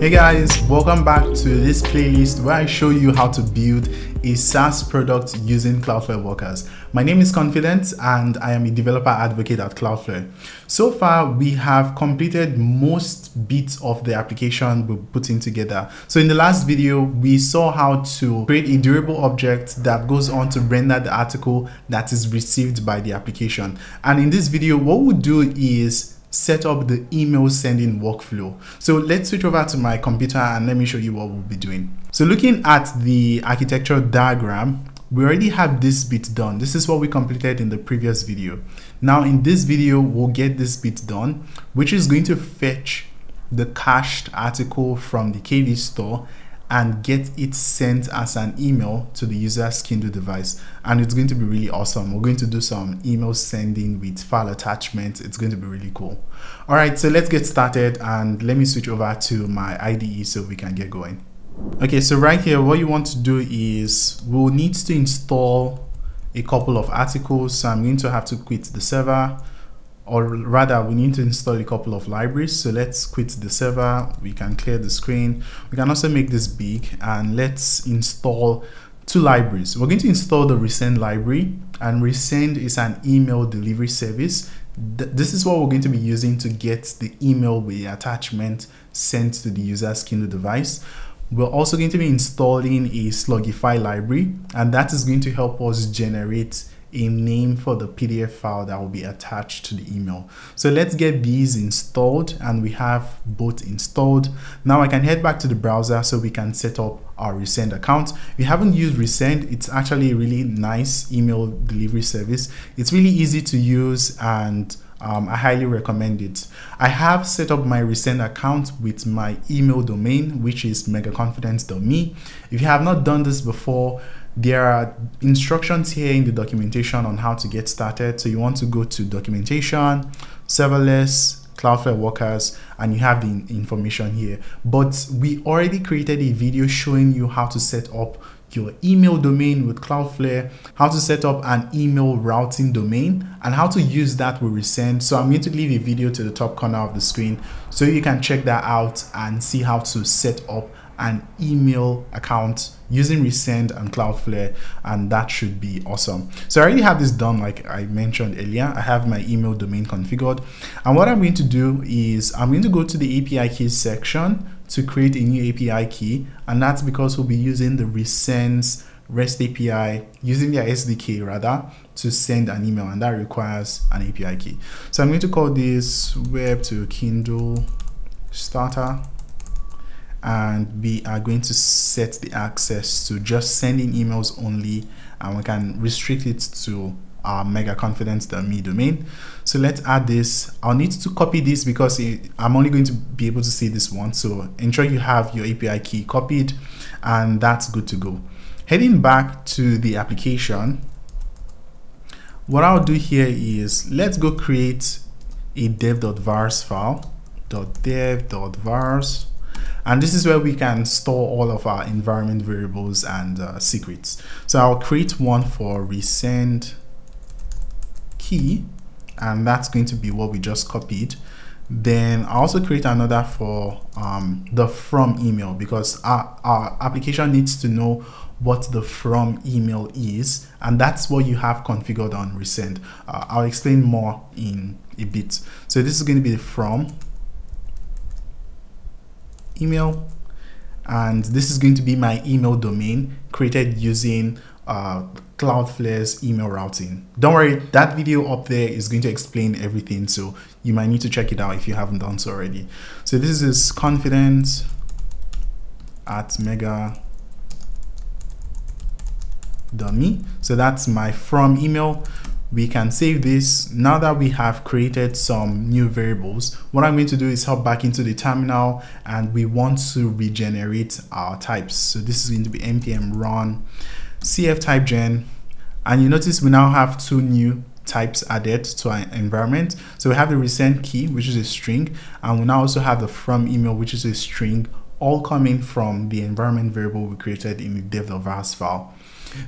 Hey guys, welcome back to this playlist where I show you how to build a SaaS product using Cloudflare Workers. My name is Confidence and I am a developer advocate at Cloudflare. So far, we have completed most bits of the application we're putting together. So in the last video, we saw how to create a durable object that goes on to render the article that is received by the application. And in this video, what we'll do is set up the email sending workflow. So let's switch over to my computer and let me show you what we'll be doing. So looking at the architecture diagram, we already have this bit done. This is what we completed in the previous video. Now in this video, we'll get this bit done, which is going to fetch the cached article from the KV store and get it sent as an email to the user's Kindle device. And it's going to be really awesome. We're going to do some email sending with file attachments. It's going to be really cool. All right, so let's get started and let me switch over to my IDE so we can get going. Okay, so right here, what you want to do is we'll need to install a couple of articles. So I'm going to have to quit the server or rather we need to install a couple of libraries. So let's quit the server. We can clear the screen. We can also make this big and let's install two libraries. We're going to install the resend library and resend is an email delivery service. This is what we're going to be using to get the email with the attachment sent to the user's Kindle device. We're also going to be installing a Slugify library and that is going to help us generate a name for the PDF file that will be attached to the email. So let's get these installed and we have both installed. Now I can head back to the browser so we can set up our Resend account. You haven't used Resend, it's actually a really nice email delivery service. It's really easy to use and um, I highly recommend it. I have set up my Resend account with my email domain, which is megaconfidence.me. If you have not done this before, there are instructions here in the documentation on how to get started. So you want to go to documentation, serverless, Cloudflare workers, and you have the information here. But we already created a video showing you how to set up your email domain with Cloudflare, how to set up an email routing domain, and how to use that with Resend. So I'm going to leave a video to the top corner of the screen so you can check that out and see how to set up an email account using Resend and Cloudflare, and that should be awesome. So I already have this done, like I mentioned earlier. I have my email domain configured, and what I'm going to do is I'm going to go to the API keys section to create a new API key, and that's because we'll be using the Resend's REST API using their SDK rather to send an email, and that requires an API key. So I'm going to call this web to Kindle starter and we are going to set the access to just sending emails only and we can restrict it to our megaconfidence.me domain. So let's add this. I'll need to copy this because it, i'm only going to be able to see this one so ensure you have your api key copied and that's good to go. Heading back to the application what i'll do here is let's go create a dev.vars file .dev.vars and this is where we can store all of our environment variables and uh, secrets. So I'll create one for resend key and that's going to be what we just copied. Then I also create another for um, the from email because our, our application needs to know what the from email is and that's what you have configured on resend. Uh, I'll explain more in a bit. So this is going to be the from email and this is going to be my email domain created using uh, Cloudflare's email routing. Don't worry, that video up there is going to explain everything, so you might need to check it out if you haven't done so already. So this is confidence at mega dummy. So that's my from email we can save this. Now that we have created some new variables what i'm going to do is hop back into the terminal and we want to regenerate our types. So this is going to be npm run cf type gen. And you notice we now have two new types added to our environment. So we have the resend key which is a string and we now also have the from email which is a string all coming from the environment variable we created in the dev.vars file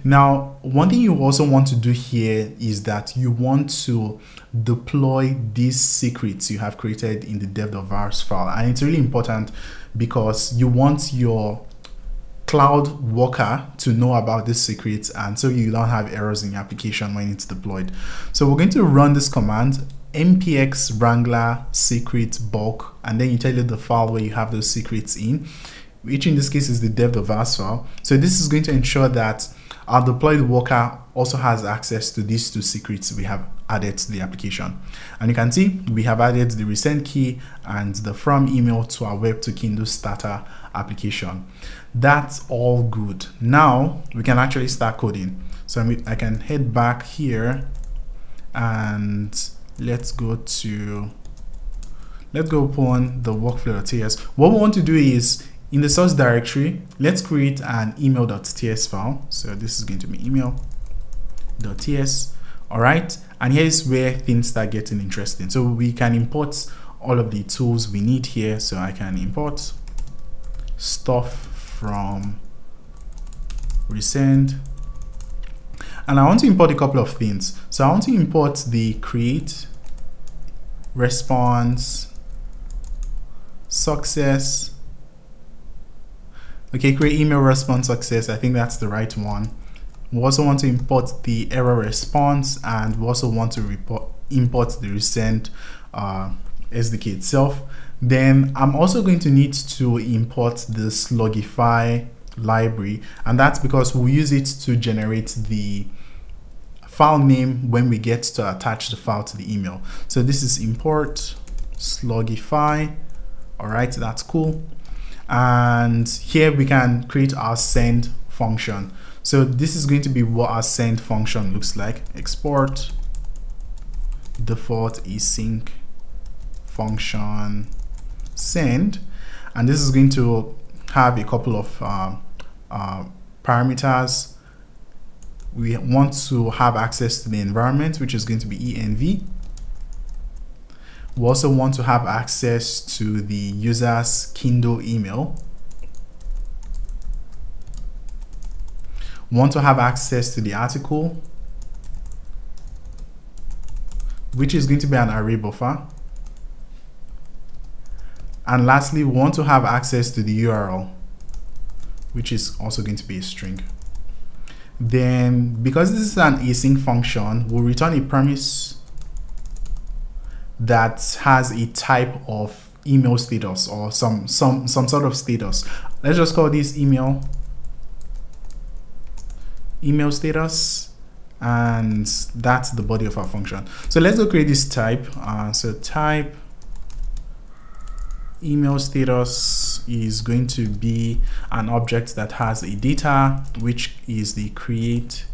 Now, one thing you also want to do here is that you want to deploy these secrets you have created in the dev.vars file. And it's really important because you want your cloud worker to know about this secrets and so you don't have errors in your application when it's deployed. So we're going to run this command npx wrangler secret bulk and then you tell it the file where you have those secrets in which in this case is the dev.vars file. So this is going to ensure that our deployed worker also has access to these two secrets we have added to the application. And you can see we have added the resend key and the from email to our web to Kindle starter application. That's all good. Now we can actually start coding. So I can head back here and let's go to let's go upon the workflow.ts. What we want to do is in the source directory, let's create an email.ts file. So this is going to be email.ts. All right. And here's where things start getting interesting. So we can import all of the tools we need here. So I can import stuff from resend. And I want to import a couple of things. So I want to import the create, response, success, Okay, create email response success. I think that's the right one. We also want to import the error response and we also want to report, import the resend uh, SDK itself. Then I'm also going to need to import the Slugify library and that's because we'll use it to generate the file name when we get to attach the file to the email. So this is import Slugify. All right, that's cool and here we can create our send function so this is going to be what our send function looks like export default async function send and this is going to have a couple of uh, uh, parameters we want to have access to the environment which is going to be env we also want to have access to the user's Kindle email. Want to have access to the article, which is going to be an array buffer. And lastly, we want to have access to the URL, which is also going to be a string. Then, because this is an async function, we'll return a premise that has a type of email status or some some some sort of status. Let's just call this email email status and that's the body of our function. So let's go create this type. Uh, so type email status is going to be an object that has a data which is the create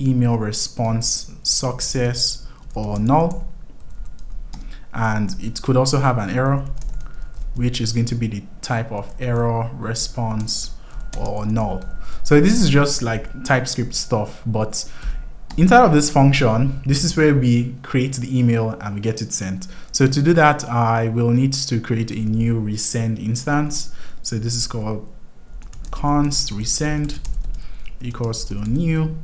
email response success or null. And it could also have an error which is going to be the type of error response or null. So this is just like typescript stuff but inside of this function this is where we create the email and we get it sent. So to do that i will need to create a new resend instance. So this is called const resend equals to new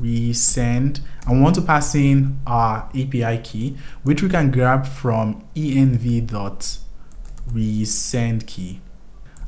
resend. And want to pass in our API key which we can grab from env.resend key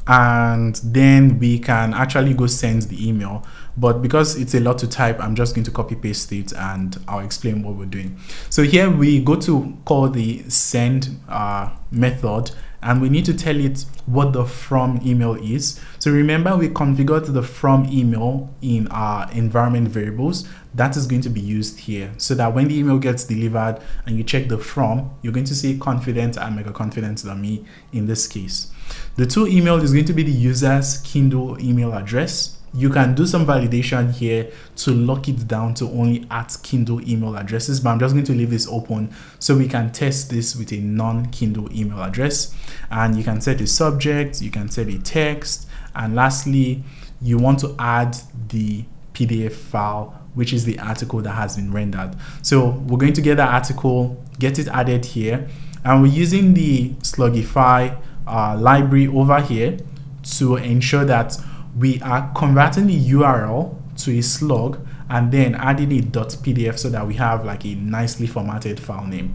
and then we can actually go send the email. But because it's a lot to type i'm just going to copy paste it and i'll explain what we're doing. So here we go to call the send uh, method and we need to tell it what the from email is. So remember we configured the from email in our environment variables. That is going to be used here so that when the email gets delivered and you check the from, you're going to see confident and mega confident dummy in this case. The to email is going to be the user's Kindle email address you can do some validation here to lock it down to only at Kindle email addresses, but I'm just going to leave this open so we can test this with a non-Kindle email address. And you can set a subject, you can set a text, and lastly, you want to add the PDF file which is the article that has been rendered. So we're going to get that article, get it added here, and we're using the Slugify uh, library over here to ensure that we are converting the URL to a slug and then adding a .pdf so that we have like a nicely formatted file name.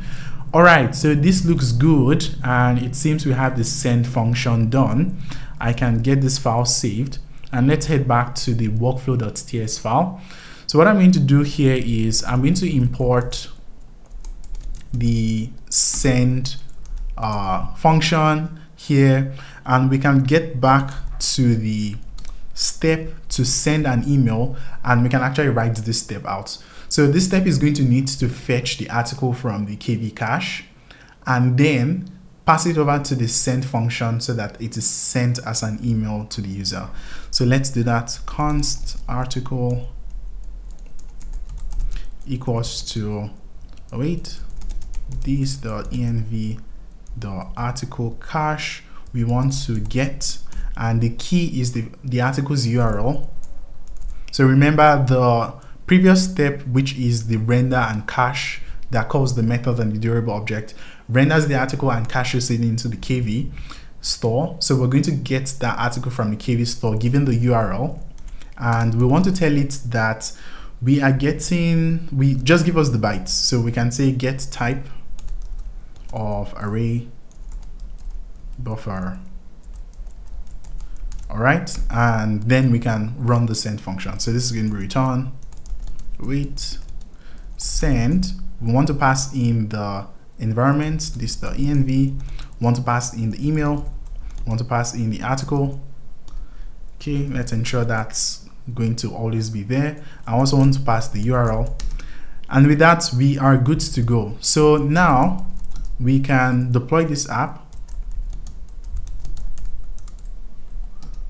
All right, so this looks good and it seems we have the send function done. I can get this file saved and let's head back to the workflow.ts file. So what I'm going to do here is I'm going to import the send uh, function here and we can get back to the step to send an email and we can actually write this step out. So this step is going to need to fetch the article from the KV cache and then pass it over to the send function so that it is sent as an email to the user. So let's do that. const article equals to, oh wait, this the env the article cache we want to get and the key is the, the article's URL. So remember the previous step, which is the render and cache that calls the method and the durable object, renders the article and caches it into the KV store. So we're going to get that article from the KV store given the URL. And we want to tell it that we are getting, we just give us the bytes. So we can say get type of array buffer all right and then we can run the send function. So this is going to return wait send. We want to pass in the environment. This is the env. We want to pass in the email. We want to pass in the article. Okay let's ensure that's going to always be there. I also want to pass the url and with that we are good to go. So now we can deploy this app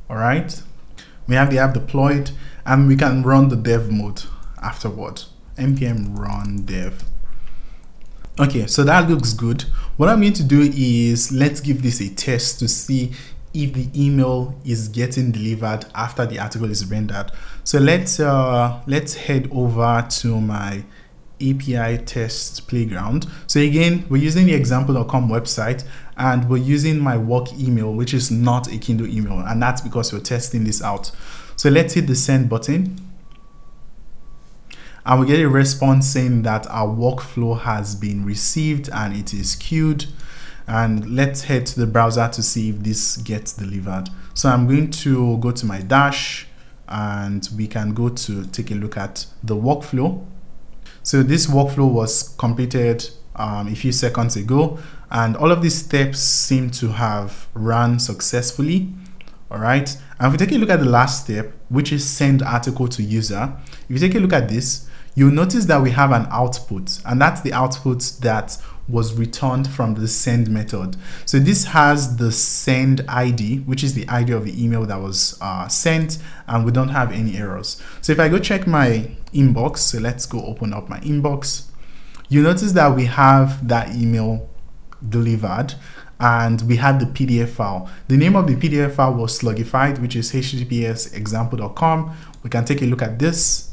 all right? We have the app deployed and we can run the dev mode afterward. Npm run dev. Okay so that looks good. What i'm going to do is let's give this a test to see if the email is getting delivered after the article is rendered. So let's uh let's head over to my API test playground. So again, we're using the example.com website and we're using my work email, which is not a Kindle email. And that's because we're testing this out. So let's hit the send button. And we get a response saying that our workflow has been received and it is queued. And let's head to the browser to see if this gets delivered. So I'm going to go to my dash and we can go to take a look at the workflow so this workflow was completed um, a few seconds ago and all of these steps seem to have run successfully. All right. And if we take a look at the last step, which is send article to user, if you take a look at this, you'll notice that we have an output and that's the output that was returned from the send method. So this has the send ID, which is the ID of the email that was uh, sent, and we don't have any errors. So if I go check my inbox, so let's go open up my inbox, you notice that we have that email delivered and we have the PDF file. The name of the PDF file was slugified, which is https example.com. We can take a look at this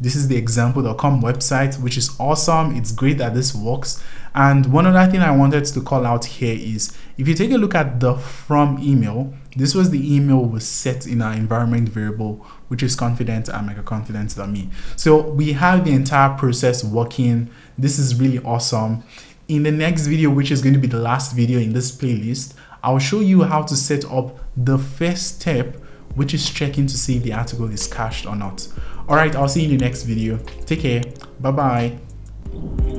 this is the example.com website, which is awesome. It's great that this works. And one other thing I wanted to call out here is if you take a look at the from email, this was the email was set in our environment variable, which is confident and megaconfidence.me. So we have the entire process working. This is really awesome. In the next video, which is going to be the last video in this playlist, I'll show you how to set up the first step, which is checking to see if the article is cached or not. Alright, I'll see you in the next video. Take care. Bye bye.